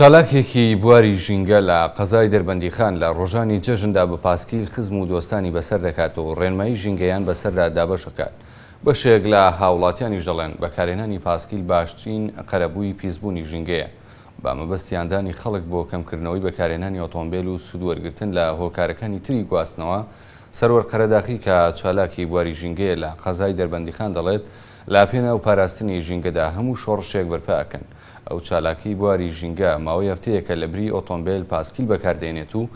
چالاکێکی بواری ژینگە لە قەزای دەربەندیخان لە ڕۆژانی جەژندا بە پاسکیل خزم و دۆستانی بەسەر دەکات و ڕێنمایی ژینگەیان بەسەردا دابەشەکات. بەشێک لە هاوڵاتیانی دەڵێن بەکارێنانی پاسکیل باشترین قەرەبووی پیسبوونی ژینگەیە. با مەبەستیاندانی خەڵک بۆ کەمکردنەوەی بەکارێنانی ئۆتۆمبیل و سوودوەرگتن لە هۆکارەکانی تری گواستنەوە، سەرەر قەرەداخی کە چالاکی بواری ژینگەیە لە قەزای دەربەندیخان دەڵێت لا پێنە و پاراستنی ژینگەدا هەموو شۆڕشێک بەرپاکەن. ئەو چالاکی بواری ژینگە ماوەی هەفتەیەکە لە بری ئۆتۆمبیل پاسکیل بەکاردێنێت و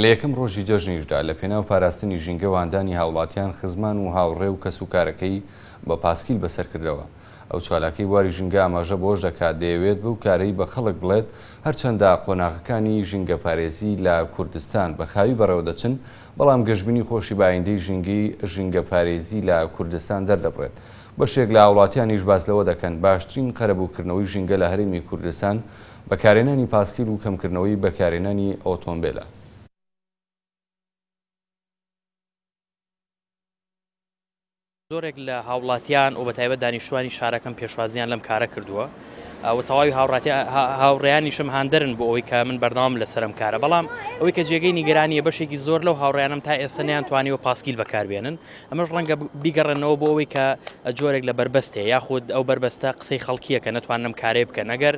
لە یەکەم ڕۆژی جەژنیشدا لە پێناو پاراستنی ژینگە واندانی هاوڵاتیان خزمان و هاوڕێ و کەسوکارەکەی بە پاسکیل بەسەر کردەوە. ئەو چالاکەی واری ژینگە ئاماژە بۆش دەکات دەیەوێت بەو کارەی بە خەڵک بڵێت هەرچەندە قۆناغەکانی ژینگە پارێزی لە کوردستان بە خاوی بەڕێوە دەچن بەڵام گەشتبینی خۆشی بایندەی ژینگی ژینگە پارێزی لە کوردستان دەردەبڕێت. بەشێک لە وڵاتیانیش باس لەوە دەکەن باشترین قەرەبووکردنەوەی ژینگە لە هەرمی کوردستان بەکارێنانی پاسکیل و کەمکردنەوەی بەکارێنانی ئۆتۆمبیلە. زۆرێک لە هاوڵاتیان و بە تایبەت دانیشتوانی شارەکەم پێشوازیان لەم کارە کردووە و تەواوی هاوڕیانی شم هاندرن بۆ ئەوەی کە من بەردەوام لە سرم کارە بەڵام ئەوەی کە جێگەی نیگەرانیە بەشێکی زۆر لەو هاوڕیانم تا ئێستا نیان توانیوە پاسکیل بەکاربێنن ئەمەش ڕەنگە بیگەڕێنەوە بۆ ئەوەی کە جۆرێک لە بربەستێ یاخود ئەو بربەستە قسەی خەڵکیە کە نتوانم کارێ بکە نەگەر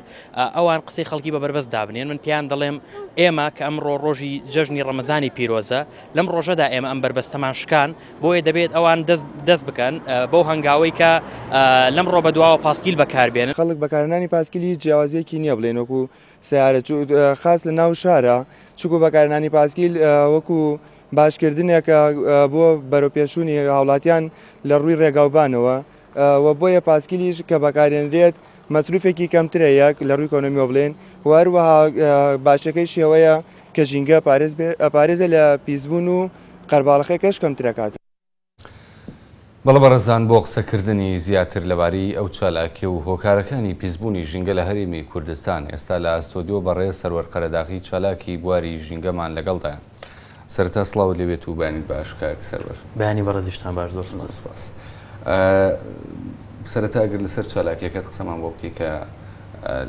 ئەوان قسەی خەڵکی بە بربەست دابنێن من پیان دەڵێم ئێمە کە ئەمڕۆ ڕۆژی جەژنی ڕەمەزانی پیرۆزە لەم ڕۆژەدا ئێمە ئەم بربەستەمان شکان بۆیە دەبێت ئەوان دەست بکەن بەو هەنگاوەی کە لەم ڕۆ بەدواوە پاسکیل بەکاربێنن خەڵک بەکارانی پاسکیلی جیاوازیەکی نییە بڵێنۆکو سیارە خاص لە ناو شارە چکو بەکارانی پاسکیل وەکو باشکردنێکە بۆ بەرەپێشوونی هاوڵاتیان لە ڕووی ڕێگاوبانەوە و بۆیە پاسکیلیش کە بەکارێنرێت مەصروفێکی کەمترە یەک لە ڕووی کۆنمیۆ بڵێن وەروەها باشەکەی شێوەیە کە ژینگە پارێزە لە پیسبوون و قەرباڵخەکەش کەمترەکات. بەڵە بەڕزان بۆ قسەکردنی زیاتر لەباری ئەو چالاکێ و هۆکارەکانی پیسبوونی ژینگە لە هەرێمی کوردستان ئێستا لە ئاستۆدیۆ بەڕێ سەرەرقەرەداخی چالاکی بواری ژینگەمان لەگەڵدا سەرتا سڵاو لەوێت و بانی باشکە سەرەر بەانی بەڕزیشتان باش زۆر سپاس سەرەتاگر لەسەر چالاکیەکەت قسەمان بۆ بکەی کە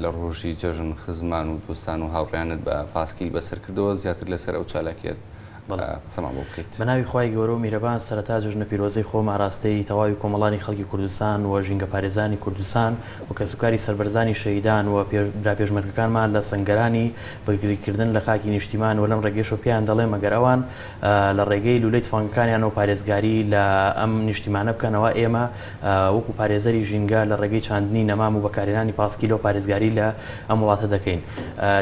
لە ڕۆژی جەژن خزمان و دۆستان و هاوڕیانت بە پاسکی بەسەر کردەوە زیاتر لەسەر ئەو چالاکێت قسەمان بۆ بکەیت بەناوی خی گەورە و میرەبان سەرەتا جژنە پیرۆزەی خۆم ئاراستەی تەواوی کۆمەڵانی خەڵکی کوردستان و ژینگە پارێزانی کوردستان و کەسوکاری سربەرزانی شەیدان و برا پێشمەرگەکانمان لە سنگەرانی بەگریکردن لە خاکی نیشتیمان و لەم ڕێگەشۆ پێیان دەڵێ مەگەرەوان لە ڕێگەی لولەی فانگەکانیان و پارێزگاری لە ئەم نیشتیمانە بکەنەوە ئێمە وەکو پارێزەری ژینگە لە ڕێگەی چاندنی نەمام و بەکارێنانی پاسکیلۆ پارێزگاری لە ئەم وڵاتە دەکەین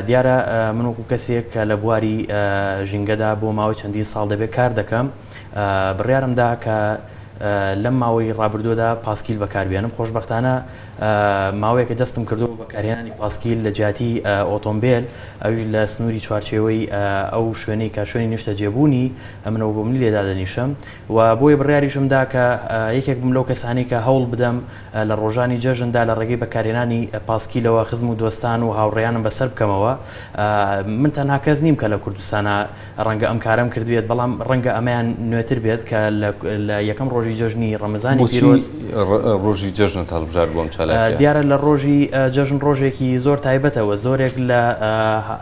دیارە من وەکو کەسێک کە لە بواری ژینگەدا بۆ ماوە ماوەی چەندی ساڵ دەبێت کار دەکەم بڕیارمدا کە لەم ماوەی ڕابردوودا پاسکیل بەکاربیێنم خۆشببختانە ماوەیەکە دەستم کردو بەکارهێنانی پاسکیل لە جیاتی ئۆتۆمبیل ئەوش لە سنووری چوارچێەوەی ئەو شوێنەی کا شوێنی نیشتە جێبوونی ئەمنەوە بۆ من لێدادەنیشم و بۆیە بڕیاریشمدا کە یەکێک بم لەو کەسانی کە هەوڵ بدەم لە ڕۆژانی جەژندا لە ڕێگەی بەکارێنانی پاسکیلەوە خزم و دۆستان و هاوڕێیانم بەسەر بکەمەوە من تەنها کەس نیم کە لە کوردستانە ڕەنگە ئەم کارم کردوێت بەڵام ڕەنگە ئەمەیان نوێتر بێت کە لە یەکەم ڕۆژی جژنی ڕەمەزانی ڕۆژی جژنە تاڵبژار بۆم چالا دیارە لە ڕۆژی جەژن ڕۆژێکی زۆر تایبەتەوە زۆرێک لە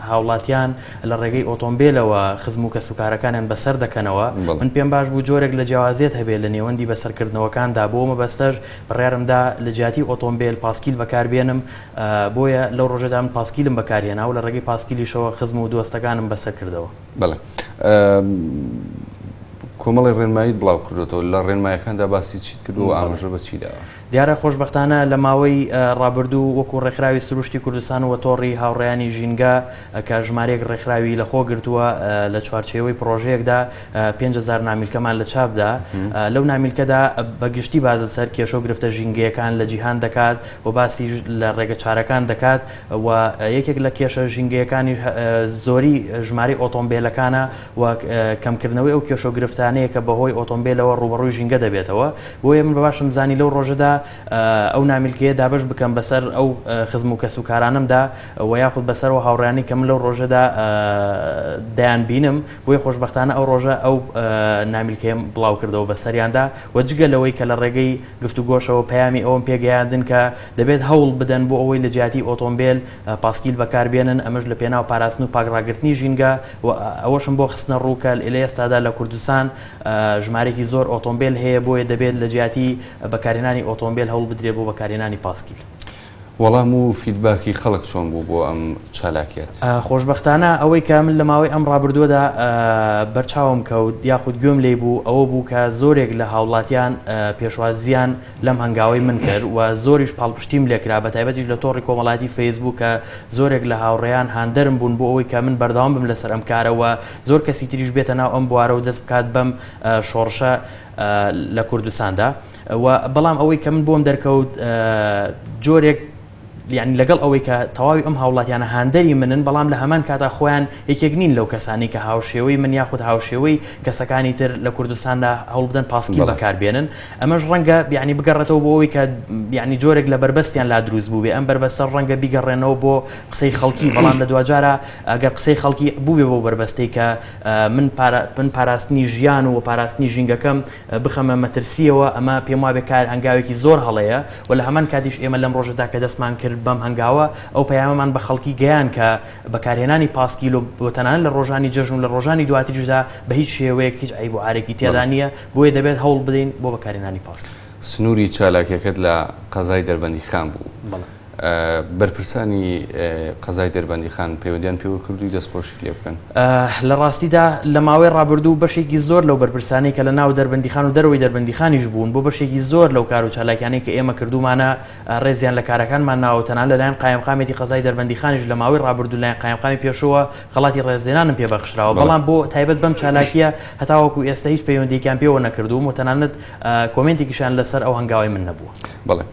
هاوڵاتیان لە ڕێگەی ئۆتۆمبیلەوە خزم و کەسوکارەکانیان بەسەر دەکەنەوە من پێم باش بوو جۆرێک لە جیاوازیت هەبێت لە نێوەندی بەسەرکردنەوەکاندا بۆمە بەستەر بڕێرمدا لە جیاتی ئۆتۆمبیل پاسکیل بەکاربێنم بۆیە لەو ڕۆژەدان پاسکیلم بەکارێنا و لە ڕێگەی پاسکیلیشەوە خزم و دۆستەکانم بەسەر کردەوە بڵێ کۆمەڵی ڕێنمایی بڵاو کردوەوە لە ڕێنمایەکاندا باسی چیت کردو و ئامژە بە چیداوە دیارە خۆشببختانە لە ماوەی ڕابردوو وەکو ڕێکخراوی سروشتی کوردستان و تۆڕی هاوڕیانی ژینگە کە ژمارێک ڕێکخراوی لە خۆ گرتووە لە چوارچەوەی پرۆژەیەکدا 500 نامیلکەمان لە چاپدا لەو نامیلکەدا بەگشتی بازە سەر کێشە و گرفتە ژینگەیەکان لە جیهان دەکات و باسی لە ڕێگە چارەکان دەکات و یەکێک لە کێشە ژینگەیەکانی زۆری ژماری ئۆتۆمبیلەکانە و کەمکردنەوەی ئەو کێشە گرفتانەیە کە بەهۆی ئۆتۆمبیلەوە ڕوبڕووی ژینگە دەبێتەوە بۆیە من بەباشم زانی لەو ڕۆژەدا ئەو نامیلکەیە دابش بکەم بەسەر ئەو خزم و کەسوکارانمدا و یاخود بەسەرەوە هاوڕیانی کەم لەو ڕۆژەدا دایان بینم بۆی خۆشببختانە ئەو ڕۆژە ئەو نامیلکەم بڵاو کردەوە بە سەریاندا و جگەلەوەی کە لە ڕێگەی گفتو گۆشەوە پامی ئەوم پێگەیاندن کە دەبێت هەوڵ بدەن بۆ ئەوەی لە جیاتی ئۆتۆمبیل پاسکیل بەکاربێنن ئەمەش لە پێناو پاراستن و پاگراگررتنی ژینگە و ئەوەشم بۆ خستنە ڕووکە لە ئێستادا لە کوردستان ژمارێکی زۆر ئۆتۆمبیل هەیە بۆیە دەبێت لە جیاتی بەکارێنانی ئۆتۆمبیل ئۆتۆمبیل هەوڵ بدرێ بۆ بەکارێنانی پاسکیل وەڵام و فیدباکی خەڵک چۆن بوو بۆ ئەم چالاکێت خۆشببختانە ئەوەی کە من لە ماوەی ئەم ڕابردووەدا بەرچاوم کەوت یاخود گوێم لێ بوو ئەوە بوو کە زۆرێک لە هاوڵاتیان پێشوازیان لەم هەنگاوی من کرد و زۆریش پاڵپشتیم لێکرا بە تایبەتیش لە تۆڕی کۆمەڵاتی فەیسبووکە زۆرێک لە هاوڕێیان هاندەرم بوون بۆ ئەوەی کە من بەرداوام بم لەسەر ئەم کارەوە زۆر کەسی تریش بێتە ناو ئەم بوارە و دەست بکات بەم شۆڕشە لە کوردستاندا. بەڵام ئەوەی کە من بۆم دەرکەوت جۆرێک یعنی لەگەڵ ئەوەی کە تەواوی ئەم هاوڵاتیانە هاندەری منن بەڵام لە هەمان کاتا خۆیان یەکێک نین لەو کەسانی کە هاوشێوەی من یاخود هاوشێوەی کەسەکانی تر لە کوردستاندا هەوڵ بدەن پاسکی بەکاربێنن ئەمەش ڕەنگە بیانی بگەڕێتەوە بۆ ئەوی کە ینی جۆرێک لە بربەستیان لا دروست بووێ ئەم بربەستە ڕەنگە بیگەڕێنەوە بۆ قسەی خەڵکی بەڵام لە دوجارە ئەگەر قسەی خەڵکی بووێ بۆ بربەستەی کە من پاراستنی ژیان و پاراستنی ژینگەکەم بخەمە مەترسیەوە ئەمە پێم وابێ کار هەنگاوێکی زۆر هەڵەیە و لە هەمان کاتیش ئێمە لەم ڕۆژەدا کە دەستمان کرد بەم هەنگاوە ئەو پەیامەمان بە خەڵکی گەیان کە بەکارهێنانی پاسکیلۆ بۆتەنان لە ڕۆژانی جەژون لە ڕۆژانی دواتری جودا بە هیچ شێوەیە هیچ ئای بۆ ئارێکی تێدا نیە بۆیە دەبێت هەوڵ بدەین بۆ بەکارهێنانی پاسکی سنووری چالاکەکەت لە قەزای دەربەندی خان بوو بڵێ بەرپرسانی قەزای دەربەندی خان پەیوەندیان پێوە کردووی دەستخۆشی لێ بکەن لە ڕاستیدا لە ماوەی ڕابردوو بەشێکی زۆر لەو بەرپرسانی کە لە ناو دەربندیخان و دەروی دەربندیخانیش بوون بۆ بەشێکی زۆر لەو کار و چالاکیانی کە ئێمە کردومانە ڕێزیان لە کارەکانمان ناوتەنان لەلایەن قایمقامێتی قەزای دەربندیخانیش لە ماوەی ڕابردوو لایەن قایمقامی پێشەوە خڵاتی ڕێزێنانم پێبەخشراوە بەڵام بۆ تایبەت بەم چالاکیە هەتاوەکو ئێستا هیچ پەیوەندیکیان پێوە نەکردو و تەنانەت کۆمنتێکیشان لەسەر ئەو هەنگاوی من نەبووە بڵێ.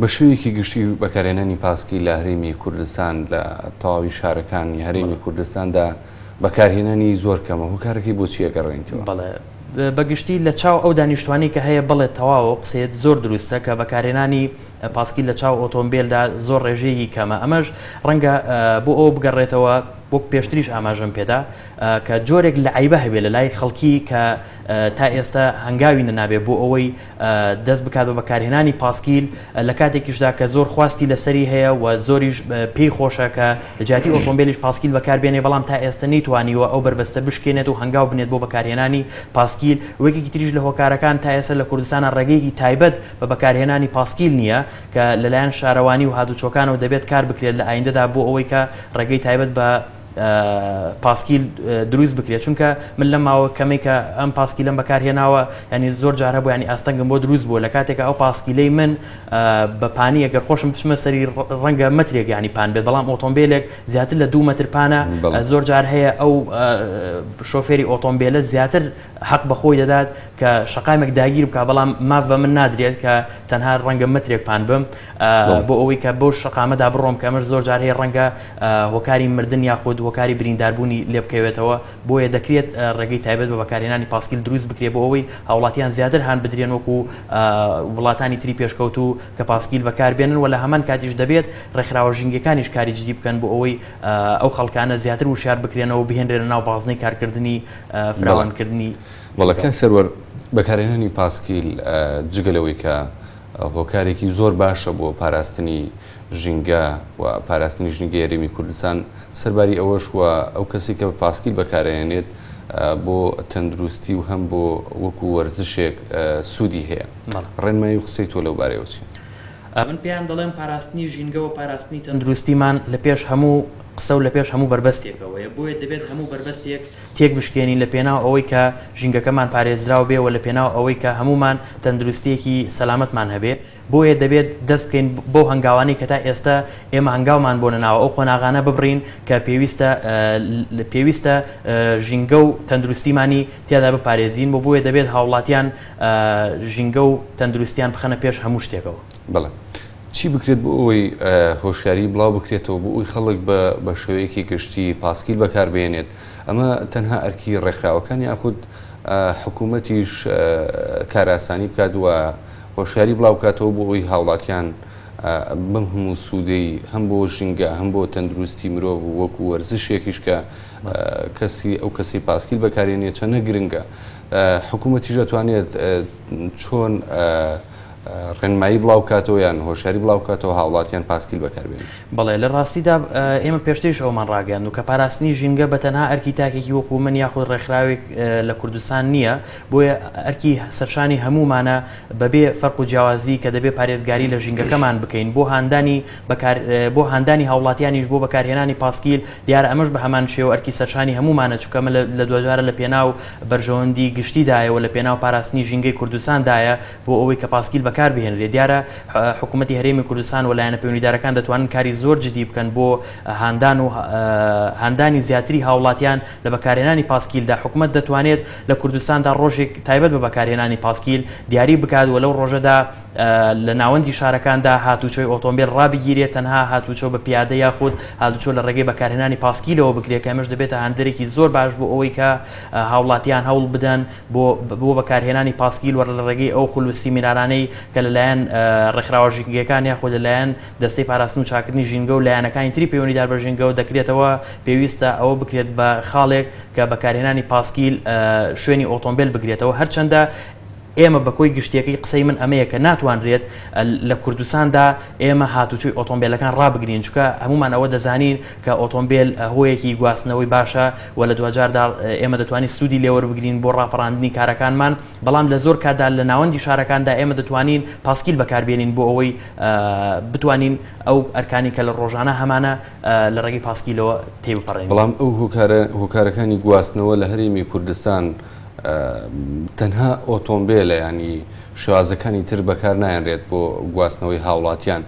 بە شوویکی گشتی بەکارێنانی پاسکی لە هەرێمی کوردستان لە تەواوی شارەکانی هەرێمی کوردستاندا بەکارهێنانی زۆر کەمە هۆکارەکەی بۆ چیە گەڕێنیتەوە بەڵێ بەگشتی لە چاو ئەو دانیشتوانی کە هەیە بڵێت تەواوە قسێت زۆر دروستە کە بەکارێنانی پاسکی لە چاو ئۆتۆمبیلدا زۆر ڕێژەیەکی کەمە ئەمەش ڕەنگە بۆ ئەو بگەڕێتەوە وەک پێشتریش ئاماژم پێدا کە جۆرێک لە عیبە هەبێ لە لای خەڵکی کە تا ئێستا هەنگاوی نەنابێ بۆ ئەوەی دەست بکات بە بەکارهێنانی پاسکیل لە کاتێکیشدا کە زۆر خواستی لەسەری هەیە و زۆریش پێی خۆشەکە جااتی ئۆتۆمبیلیش پاسکیل بەکاربێنێ بەڵام تا ئێستا نەیتوانیوە ئەو بربەستە بشکێنێت و هەنگاو بنێت بۆ بەکارهێنانی پاسکیل وەکێکی تریش لە هۆکارەکان تا ئێستا لە کوردستانە ڕێگەیەکی تایبەت بە بەکارهێنانی پاسکیل نییە کە لەلایەن شارەوانی و هادوچۆکانەوە دەبێت کار بکرێت لە ئایندەدا بۆ ئەوەی کە ڕێگەی تایبەت بە پاسکیل دروست بکرێت چونکە من لە ماوە کەمێکە ئەم پاسکیلم بەکارهێناوە ینی زۆر جارە بوو ینی ئاستەنگم بۆ دروست بوو لە کاتێکە ئەو پاسکیلەی من بەپانی ئەگەر خۆشم بچمە سەری ڕەنگە مترێک ینی پان بێت بەڵام ئۆتۆمبیلێک زیاتر لە دو متر پانە زۆر جار هەیە ئەو شۆفێری ئۆتۆمبیلە زیاتر حەق بەخۆی دەدات کە شقامێک داگیر بکە بەڵام ماف بە من نادرێت کە تەنها ڕەنگە مترێک پان بم بۆ ئەوەی کە بۆ شقامەدا بڕۆم کەمر زۆر جار هەیە ڕەنگە هۆکاری مردن یاخود وەکاری برینداربوونی لێ بکەوێتەوە بۆیە دەکرێت ڕێگەی تایبەت بە بەکارێنانی پاسکیل دروست بکرێ بۆ ئەوەی هاوڵاتیان زیاتر هاان بدرێن وەکو وڵاتانی تری پێشکەوت و کە پاسکیل بەکاربێنن و لە هەمان کاتیش دەبێت ڕێکخراوە ژنگەکانیش کاری جدی بکەن بۆ ئەوەی ئەو خەڵکانە زیاتر وشار بکرێنەوە بهێنرێنە ناو بازنەی کارکردنی فراوانکردنی وڵەکان سەروەر بەکارێنانی پاسکیل جگەلەوەی کە هۆکارێکی زۆر باشە بۆ پاراستنی ژینگە و پاراستنی ژنگە یاریمی کوردستان سەرباری ئەوەش وە ئەو کەسی کە بە پاسکیل بەکارێنێت بۆ تەندروستی و هەم بۆ وەکو وەرزشێک سوودی هەیە ڕێنمای و قسەی تۆ لەو بارەوەچی من پێیان دەڵێم پاراستنی ژینگە و پاراستنی تەندروستیمان لە پێش هەموو قسە و لە پێش هەموو بربەستێکەوەی بۆیە دەبێت هەموو بربەستێک تێک بشکێنین لە پێناو ئەوەی کە ژینگەکەمان پارێزراو بێەوە لە پێناو ئەوەی کە هەمومان تەندروستێکی سەلامتمان هەبێ بۆیە دەبێت دەست بکەین بۆ هەنگاوانی کە تا ئێستا ئێمە هەنگاومان بۆ نەناوە ئەو قۆناغانە ببرین کە پێویستە پێویستە ژینگە و تەندروستیمانی تیادا بپارێزین بۆ بۆیە دەبێت هاوڵاتیان ژینگە و تەندروستیان بخەنە پێش هەموو شتێکەوە بڵێ چی بکرێت بۆ ئەوەی هۆشیاری بڵاو بکرێتەوە بۆ ئەوی خەڵک بە شێوەیەکی گشتی پاسکیل بەکاربێنێت ئەمە تەنها ئەرکی ڕێکخراوەکانی یاخود حکوومەتیش کاراسانی بکات وە هۆشیاری بڵاو بکاتەوە بۆ ئەوی هاوڵاتیان بم هەموو سوودەی هەم بۆ ژینگە هەم بۆ تەندروستی مرۆڤ و وەکو وەرزشێکیشکە کەسی ئەو کەسی پاسکیل بەکارێنێت چەنە گرنگە حکوومەتیش دەتوانێت چۆن ڕێنمایی بڵاو کاتەوە یان هۆشاری بڵاو کاتەوە هاوڵاتیان پاسکیل بەکاربێن بەڵێ لە ڕاستیدا ئێمە پێشتەیش ئەومان ڕاگەیان و کە پاراستنی ژینگە بە تەنها ئەرکی تاکێکی وەکو من یاخود ڕێکخراوێک لە کوردستان نییە بۆیە ئەرکی سەرشانی هەمومانە بەبێ فەرق و جیاوازی کە دەبێت پارێزگاری لە ژینگەکەمان بکەین بۆ هاندانی بۆ هاندانی هاوڵاتیانیش بۆ بەکارهێنانی پاسکیل دیارە ئەمەش بە هەمان شێوە ئەرکی سەرشانی هەمومانە چکەمە لە دوجارە لە پێناو بەرژەوەندی گشتیدایەوە لە پێناو پاراستنی ژینگەی کوردستاندایە بۆ ئەوەی کە پاسکیل بە بەکار بهێنرێ دیارە حکوومەتتی هەرێمی کوردستان وەلایەنە پەیوەندیدارەکان دەتوانن کاری زۆر جدی بکەن بۆ هاندان و هەندانی زیاتری هاوڵاتیان لە بەکارێنانی پاسکیلدا حکوومەت دەتوانێت لە کوردستاندا ڕۆژێک تایبەت بە بەکارێنانی پاسکیل دیاری بکات و لەو ڕۆژەدا لە ناوەندی شارەکاندا هاتوچۆی ئۆتۆمبیل ڕابگیرێت تەنها هاتوچۆ بە پیادە یاخود هاتوچۆ لە ڕێگەی بەکارێنانی پاسکیلەوە بکرێکەمەش دەبێتە هەندێکی زۆر باش بۆ ئەوەی کە هاوڵاتیان هەوڵ بدەن بۆ بەکارهێنانی پاسکیل وەرە لە ڕێگەی ئەو خولوسی میرانەی کە لەلایەن ڕێکخراوە ژینگەکان یاخۆ لەلایەن دەستەی پاراستن و چاکردنی ژینگە و لایەنەکانی تری پەیوەنیدار بە ژینگە و دەکرێتەوە پێویستە ئەوە بکرێت بە خاڵێک کە بەکارهێنانی پاسکیل شوێنی ئۆتۆمبیل بگرێتەوە هەرچەندە ئێمە بەکۆی گشتەکەی قسەی من ئەمەیە کە ناتوانرێت لە کوردستاندا ئێمە هاتوچوی ئۆتۆمبیلەکان ڕابگرین چکە هەمومان ئەوە دەزانین کە ئۆتۆمبیل هۆیەکی گواستنەوەی باشە و لە دوجاردا ئێمە دەتوانین سوودی لێوەربگرین بۆ ڕاپەڕاندنی کارەکانمان بەڵام لە زۆر کادا لە ناوەندی شارەکاندا ئێمە دەتوانین پاسکیل بەکاربیێنین بۆ ئەوەی بتوانین ئەو ئەرکانی کە لە ڕۆژانە هەمانە لە ڕێگەی پاسکیلەوە تێوپەڕین بەڵام ئەو هۆکارەکانی گواستنەوە لە هەرێمی کوردستان. تەنها ئۆتۆمبیلە ینی شێوازەکانی تر بەکار نایەنرێت بۆ گواستنەوەی هاوڵاتیان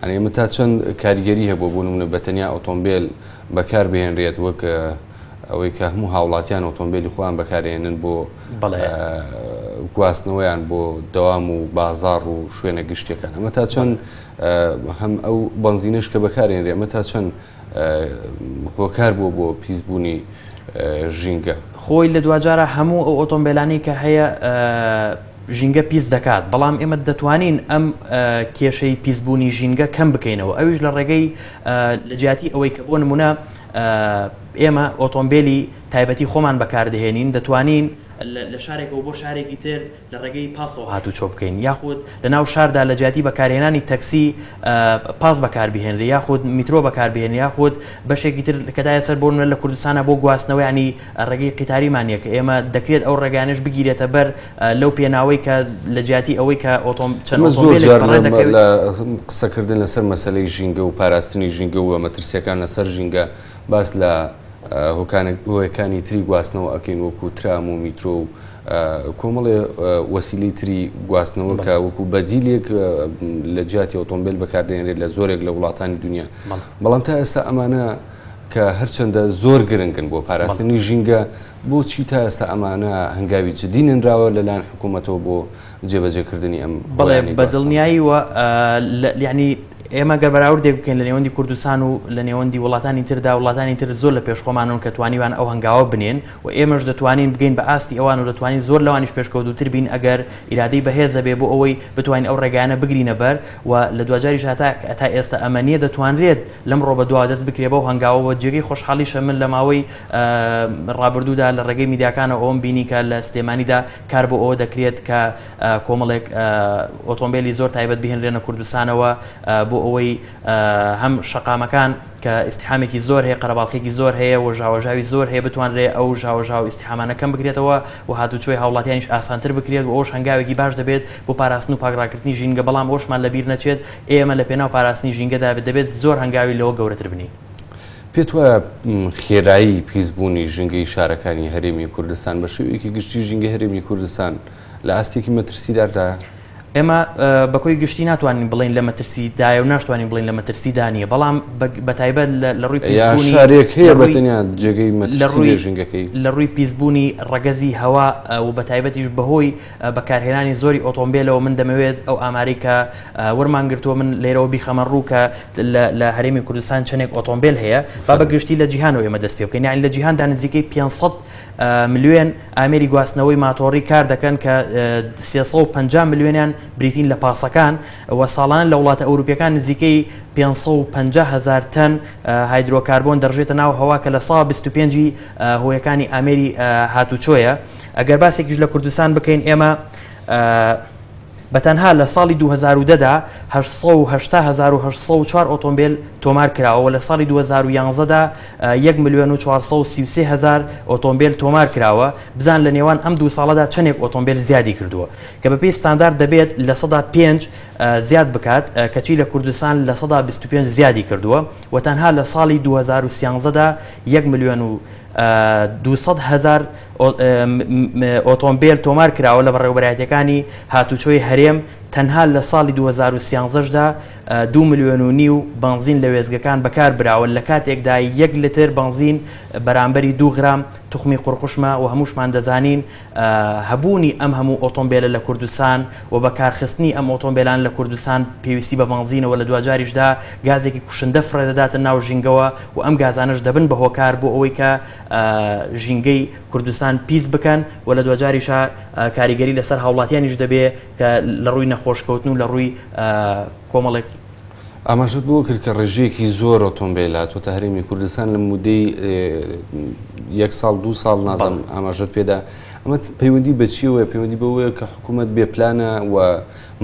ئەنێ ئمە تا چەند کاریگەری هەبوو بوونمە بەتەنیا ئۆتۆمبیل بەکار بهێنرێت وەک ئەوەی کە هەموو هاوڵاتیان ئۆتۆمبیلی خۆیان بەکارێنن بۆ گواستنەوەیان بۆ دەوام و بازار و شوێنە گشتەکان ئەمە تا چەند هەم ئەو بنزینش کە بەکارێنرێ ئەمە تا چەند هۆکار بوو بۆ پیسبوونی ژینگە خۆی لە دوجارە هەموو ئەو ئۆتۆمبیلانی کە هەیە ژینگە پیس دەکات بەڵام ئێمە دەتوانین ئەم کێشەی پیسبوونی ژینگە کەم بکەینەوە ئەوش لە ڕێگەی لە جیاتی ئەوەی کە بۆ نمونە ئێمە ئۆتۆمبیلی تایبەتی خۆمان بەکاردهێنین دەتوانین لە شارێکەوە بۆ شارێکی تر لە ڕێگەی پاسەوە هاتو چۆ بکەین یاخود لە ناو شاردا لە جیاتی بەکارێنانی تەکسی پاس بەکاربیێنری یاخود میترۆ بەکاربیێن یاخود بەشێکی تر کەدایە سەر بۆنە لە کوردستانە بۆ گواستنەوە ینی ڕێگەی قیتاریمانە کە ئێمە دەکرێت ئەو ڕێگانش بگیرێتە بەر لەو پێناوەی کە لە جیاتی ئەوەی کە ئۆتۆم چەند قسەکردن لەسەر مەسلەی ژینگە و پاراستنی ژینگە و مەترسیەکان لەسەر ژینگە باس لە هۆکانی تری گواستنەوە ئەکەین وەکو ترام و میترۆ و کۆمەڵێ وەسیلی تری گواستنەوە کە وەکو بەدیلێک لە جیاتی ئۆتۆمبیل بەکاردێنرێت لە زۆرێک لە وڵاتانی دنیا بەڵام تا ئێستا ئەمانە کە هەرچەندە زۆر گرنگن بۆ پاراستنی ژینگە بۆچی تا ئێستا ئەمانە هەنگاوی جدی نراوە لەلاەن حکوومەتەوە بۆ جێبەجێکردنی ئەم بەڵێ بە دڵنیاییوە یعنی ئێمە گەر بەراوردێک بکەین لە نێوەندی کوردستان و لە نێوەندی وڵاتانی تردا وڵاتانی تر زۆر لە پێشخۆمانون کە توانیوان ئەو هەنگاوە بنێن و ئێمەش دەتوانین بگەین بە ئاستی ئەوان و دەتوانین زۆر لەوانش پێشکەوتوتر بین ئەگەر ایرادەی بەهێزە بێ بۆ ئەوەی بتوانین ئەو ڕێگانە بگرینە بەر و لە دوجاری شاتا تا ئێستا ئەمە نیە دەتوانرێت لەم ڕۆ بە دوا دەست بکرێ بەو هەنگاوەوە جێگەی خۆشحاڵی شەمن لە ماوەی ڕابردوودا لە ڕێگەی میدیاکانە ئەوم بینی کە لە سلێمانیدا کار بۆ ئەوە دەکرێت کە کۆمەڵێک ئۆتۆمبیلی زۆر تایبەت بهێنرێنە کوردستانەوە بۆ ئەوەی هەم شقامەکان کە ئیسحامێکی زۆر هەیە قەرەباڵکێکی زۆر هەیە و ژاوەژاوی زۆر هەیە بتوانرێ ئەو ژاوەژاو ئیسحامانەکەم بگرێتەوە و هاتوچۆی هاوڵاتیانیش ئاسانتر بکرێت و ئەوش هەنگاوێکی باش دەبێت بۆ پاراستن و پاگراکردنی ژینگە بەڵام ئۆشمان لەبییر نەچێت ئێمە لە پێناو پاراستنی ژینگەدا دەبێت زۆر هەنگاوی لەوە گەورەتر بنی. پێت وایە خێرایی پیسبوونی ژنگەی شارەکانی هەرێمی کوردستان بە شێوەیەکی گشتی ژینگە هەرێمی کوردستان لە ئاستێکی مەترسیداردا ئێمە بەکۆی گشتی ناتوانین بڵین لە مەترسی دایە و ناشتوانین بڵین لە مەترسی دانیە بەڵام بەتایبەت لە ڕووی شارێک هەیە بەتەنیا جێگەی لە ڕووی ژنگەکەی لە ڕووی پیسبوونی ڕگەزی هەوا و بەتایبەتیش بەهۆی بەکارهێنانی زۆری ئۆتۆمبیلەوە من دەمەوێت ئەو ئاماریکە وەرمانگرتووە من لێرەوە بیخەمە ڕووکە لە هەرێمی کوردستان چنێک ئۆتۆمبیل هەیە با بەگشتی لە جیهانەوە ئێمە دەست پێ بکەین یان لە جیهاندا نزیکەی 500 ملیێن ئامری گواستنەوەی ماتۆڕی کار دەکەن کە 350 ملیێنیان بریتین لە پاسەکان وە ساڵان لە وڵاتە ئەوروپیەکان نزیکەی 550هزار تەن هایدرۆکاربۆن دەڕژێتە ناو هەوا کە لە سا 25 هۆیەکانی ئامێری هاتوچۆیە ئەگەر باسێکیش لە کوردستان بکەین ئێمە بەتەنها لە ساڵی 2010دا 1940 ئۆتۆمبیل تۆمار کراوە لە ساڵی 2011دا 1 میلیۆن و 4هزار ئۆتۆمبیل تۆمار کراوە بزان لە نێوان ئەم دو ساڵەدا چندێک ئۆتۆمبیل زیادی کردووە کە بە پێی ستاندار دەبێت لە سەدا پێ زیاد بکات کەچی لە کوردستان لە سەدا 25 زیادی کردووە وتەنها لە ساڵی 2013دا 1 میلیۆن و هزار ئۆتۆمبیل تۆمار کراوە لە بەڕێوبەتەکانی هاتوچۆی هەرێم تەنها لە ساڵی 2013دا دو میلیۆن و نی و بنزین لە وێزگەکان بەکار براوە لە کاتێکدا یەک لتر بنزین بەرامبەری دو غرام تخمی قڕقشمە و هەمووشمان دەزانین هەبوونی ئەم هەموو ئۆتۆمبیلە لە کوردستان و بەکارخستنی ئەم ئۆتۆمبیلان لە کوردستان پێویستی بە بنزینەوە لە دوجاریشدا گازێکی کوشندە فرەدەداتە ناو ژینگەوە و ئەم گازانش دەبن بە هۆکار بۆ ئەوەی کە ژینگەی کوردستان پیس بکەن و لە دوجاریشە کاریگەری لەسەر هاوڵاتیانیش دەبێ کە لە ڕووی نەخ خۆشکەوتن و لە ڕووی کۆمەڵێک ئاماژت بۆ کرد کە ڕێژەیەکی زۆر ئۆتۆمبیلات و تەهرێمی کوردستان لە مودەی یەک ساڵ دو ساڵ نازم ئاماژت پێدا ئەمە پەیوەندی بەچیەوە پەیوەندی بەوەیە کە حکوومەت بێپلانە و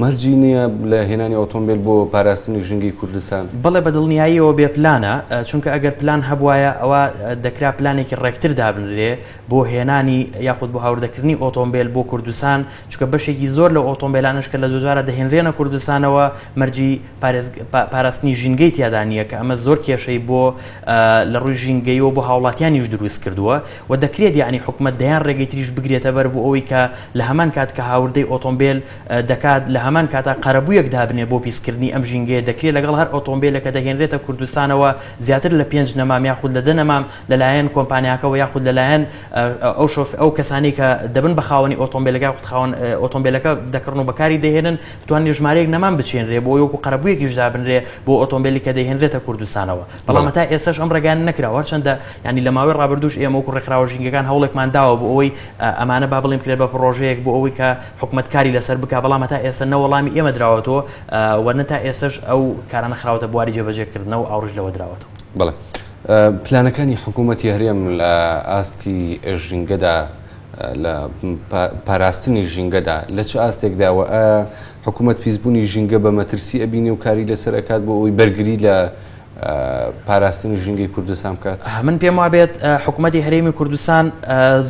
مەرجی نییە لە هێنانی ئۆتۆمبیل بۆ پاراستنی ژنگی کوردستان بڵێ بەدڵنیاییەوە بێپلانە چونکە ئەگەر پلان هەبواە ئەوە دەکرا پلانێکی ڕێکتر دابنرێ بۆ هێنانی یاخود بۆ هاوردەکردنی ئۆتۆمبیل بۆ کوردستان چکە بەشێکی زۆر لە ئۆتۆمبیلانش کە لە دوجارە دەهێنرێنە کوردستانەوە مەرجی پاراستنی ژینگەی تیادا نییە کە ئەمە زۆر کێشەی بۆ لە ڕووی ژینگەیەوە بۆ هاوڵاتیانیش دروست کردووە و دەکرێت یعنی حکومت دەیان ڕێگەی تریش بگە بگرێتە بەر بوو ئەوی کە لە هەمان کات کە هاوردەی ئۆتۆمبیل دەکات لە هەمان کاتا قەرەبوویەک دابنێ بۆ پیسکردنی ئەم ژینگەیە دەکرێت لەگەڵ هەر ئۆتۆمبیلەکە دەهێنرێتە کوردستانەوە زیاتر لە پێنج نەمام یاخود لە دەنەمام لەلایەن کۆمپانیاکەەوە یاخود لەلایەن ئەو شف ئەو کەسانی کە دەبن بەخاوەنی ئۆتۆمبیلەکە خوتخاون ئۆتۆمبیلەکە دەکردن و بەکاری دەهێنن توانێ ژمارەیەک نەمان بچێنرێ بۆ یوەکو قەرەبوویەکیش دابنرێ بۆ ئۆتۆمبیلی کە دەهێنرێتە کوردستانەوە بەڵام تا ئێسش ئەم ڕگەیان نکراوە چنددە ینی لە ماوەی ڕابردوش ئێمە وکو ڕێکراوە ژینگەکان هەوڵێکمان داوە بۆ ئەوەی ئەمانە با بڵیم کرێت بە پرۆژەیەک بۆ ئەوەی کە حکوومەتکاری لەسەر بک بەڵامە تا ئێستا نە وەڵامی ئێمە درراوەتەوە وەرنە تا ئێسش ئەو کارانە خراوتە بواری جێبەجێکردنەوە ئاڕژ لەوە درراوەتەوە بڵێ پلانەکانی حکوومەتتی هەرێم لە ئاستی ژینگەدا لە پاراستنی ژینگەدا لە چه ئاستێکداوە حکوومەت پیسبوونی ژینگە بە مەترسی ئەبینی و کاری لەسەر ئەکات بۆ ئەوی بەرگری لە پاراستنی ژنگی کوردستان بکات من پێم وابێت حکوومەتتی هەرێمی کوردستان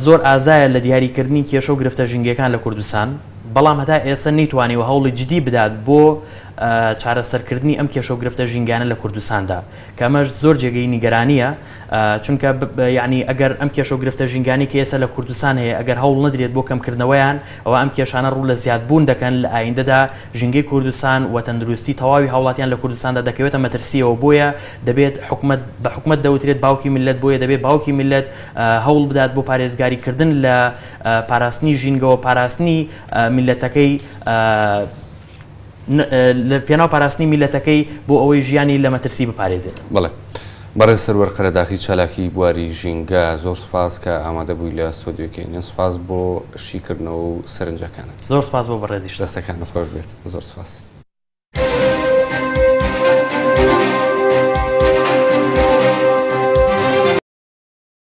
زۆر ئازایە لە دیاریکردنی کێشە و گرفتە ژنگەکان لە کوردستان بەڵام هەتا ئێستا نەیتوانانی و هەوڵی جدی بدات بۆ چارەسەرکردنی ئەم کێشە و گرفتە ژینگانە لە کوردستاندا کەمەش زۆر جێگەی نیگەرانیە چونکە یعنی ئەگەر ئەم کێشە و گرفتە ژینگانی کە ئێستا لە کوردستان هەیە ئەگەر هەوڵ نەدرێت بۆ کەمکردنەوەیان ئەوە ئەم کێشانە ڕوو لە زیادبوون دەکەن لە ئایندەدا ژنگی کوردستان و تەندروستی تەواوی هاوڵاتیان لە کوردستاندا دەکەوێتە مەترسیەوە بۆیە دەبێت حکومت بە حکومت دەوترێت باوکی ملت بۆیە دەبێت باوکی ملت هەوڵ بدات بۆ پارێزگاریکردن لە پاراستنی ژینگەوە پاراستنی ملەتەکەی لە پێناو پاراستنی میلەتەکەی بۆ ئەوەی ژیانی لە مەترسی بپارێزێت بڵێ بەڕێ سەرەر قەرەداخی چالاکی بواری ژینگە زۆر سپاس کە ئامادە بووی لە سۆدیۆکەین سپاس بۆ شیکردنەوە و سەرنجەکانت زۆر سپاس بۆ بەڕێزیش دەستەکان سپەر بێت زۆر سپاس.